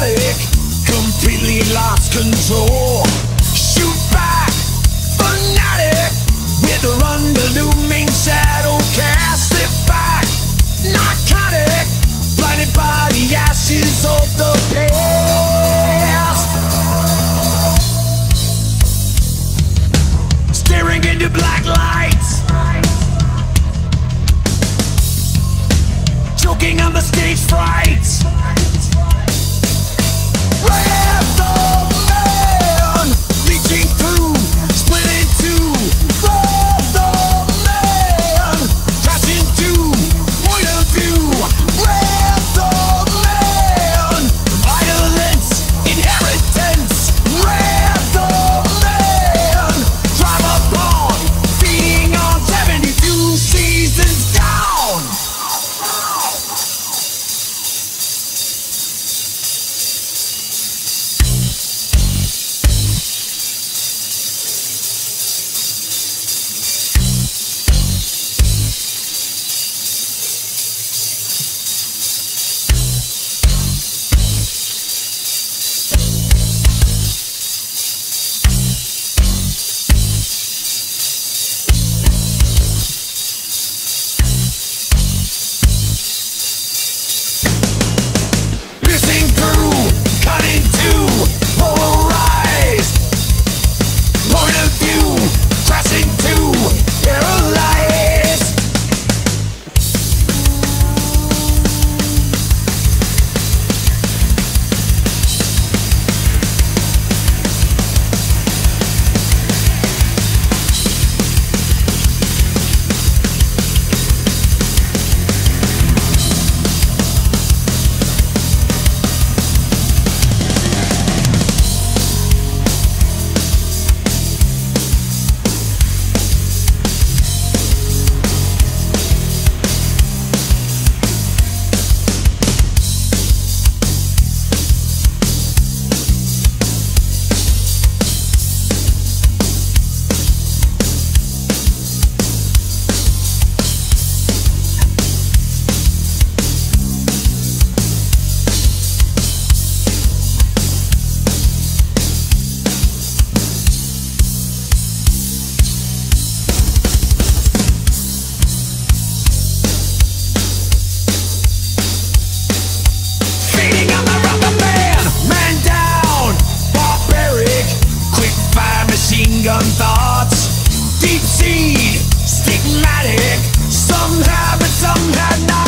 psychotic, completely lost control. Gun thoughts, deep seed, stigmatic. Some have it, some have not.